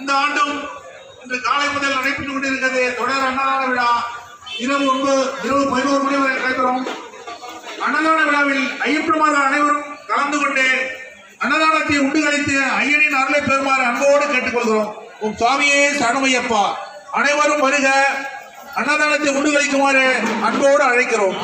இந்த ஆண்டும் இன்று காலை முதல் நடைபெற்றுக் கொண்டிருக்கிறது தொடர் அன்னதான விழா. இரவு ஒன்பது இரவு பதினோரு மணி வரை நடைபெறும். அன்னதான விழாவில் ஐயப்பெருமாள் அனைவரும் கலந்து கொண்டு அன்னதானத்தை உண்டு கழித்து ஐயனின் அருளை பெருமாறு அன்போடு கேட்டுக்கொள்கிறோம். உன் சுவாமியே சரணமையப்பா அனைவரும் வருக. அன்னதானத்தை உண்டு கழிக்குமாறு அன்போடு அழைக்கிறோம்.